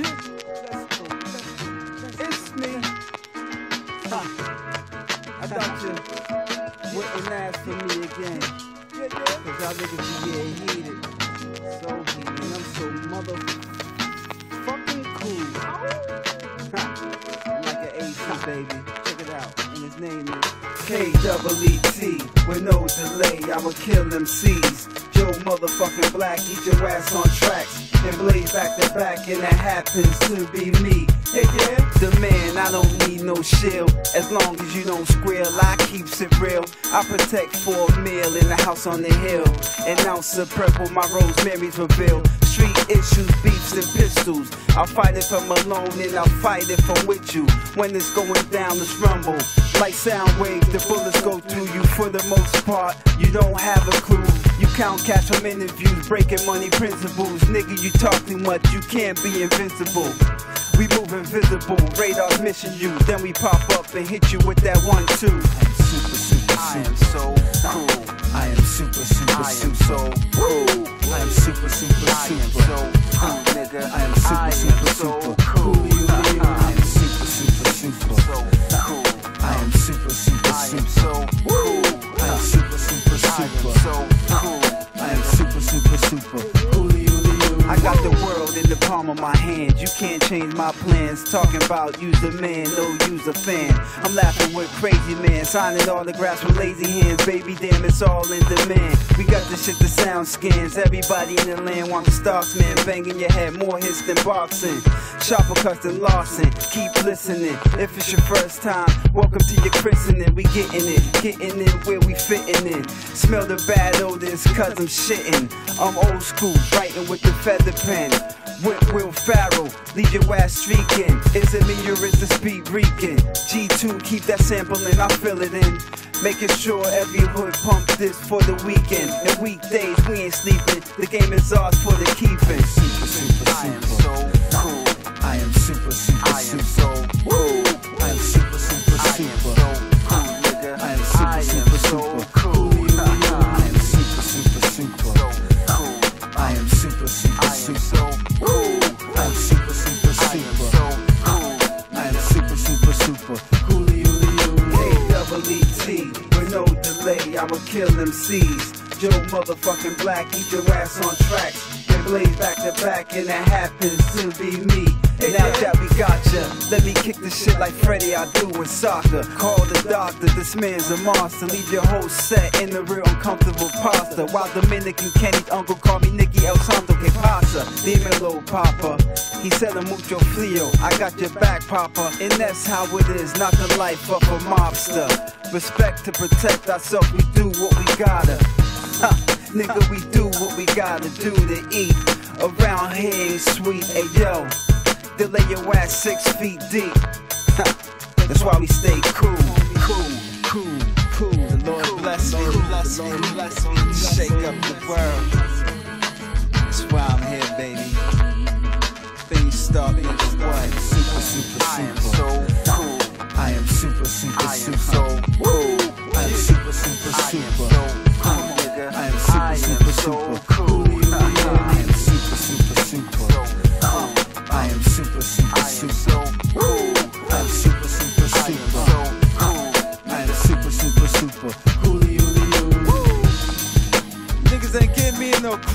It's me. Ha. I thought you wouldn't ask for me again. Cause y'all niggas be getting heated. So heated. I'm so motherfucking cool. I'm like an AC baby. Check it out. And his name is K double E T. With no delay, I'ma kill them C's. Joe motherfucking black, eat your ass on tracks. And blaze back to back, and that happens to be me. Yeah, yeah. The man, I don't need no shield. As long as you don't squeal, I keeps it real. I protect for a meal in the house on the hill. An ounce of purple, my rosemary's reveal. Issues, beefs, and pistols. I'll fight it from alone and I'll fight it from with you. When it's going down, let's rumble. Like sound waves, the bullets go through you. For the most part, you don't have a clue. You count cash from interviews, breaking money principles. Nigga, you talk too much, you can't be invincible. We move invisible, radars mission you. Then we pop up and hit you with that one, two. I am super, super, I am super. so cool. I am super, super, I am super. so I got the world in the palm of my hand. You can't change my plans. Talking about use a man, no use a fan. I'm laughing with crazy man, signing autographs with lazy hands. Baby, damn, it's all in demand. We got the shit the sound scans. Everybody in the land want the stocks, man. Banging your head, more hits than boxing. Sharper cuts than Lawson. Keep listening. If it's your first time, welcome to your christening. We getting it, getting it where we fitting in. Smell the bad odors, cause I'm shitting. I'm old school, writing with the feather pen. With Will Ferrell, leave your ass streaking. Is it me or is the speed reeking? G2, keep that sampling, I fill it in. Making sure every hood pump this for the weekend. And weekdays, we ain't sleeping. The game is ours for the keeping. Super, super, super. I am super. so cool. I am super, super, I am super. so cool. I'ma kill them C's. Joe motherfucking black, eat your ass on tracks. Then blaze back to back, and that happens to be me. Now that we got ya, let me kick the shit like Freddy Adu in soccer. Call the doctor, this man's a monster. Leave your whole set in the real uncomfortable pasta. While Dominican Kenny's uncle called me Nicky El Santo que pasa. Dímelo, Papa. He said a mucho frio. I got your back, Papa. And that's how it is, not the life of a mobster. Respect to protect ourselves, we do what we gotta. Nigga, we do what we gotta do to eat. Around here ain't sweet, hey yo. Delay your ass six feet deep. That's why we stay cool, cool, cool, cool. The Lord bless me, bless me, bless me. Shake up the world. That's why I'm here, baby. Things start with what? Super, super, I am so cool. I am super, super, I am super. so cool. I am super, super, I am super. so cool, nigga. I am super, super, super.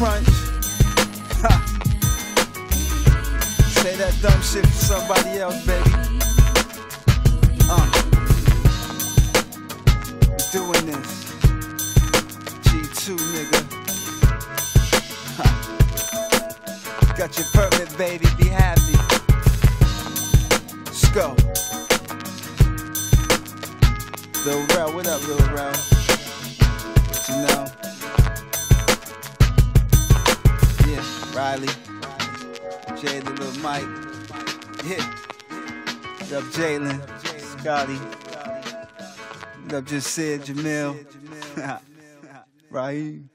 Crunch. Ha. Say that dumb shit for somebody else, baby. Uh. Doing this. G2, nigga. Ha. Got your permit, baby. Be happy. Let's go. Lil Rel, what up, Lil Rel? You know? Riley, Jay, the little Mike. What up, Jalen, Scotty, up, just Sid, Jamil, Raheem.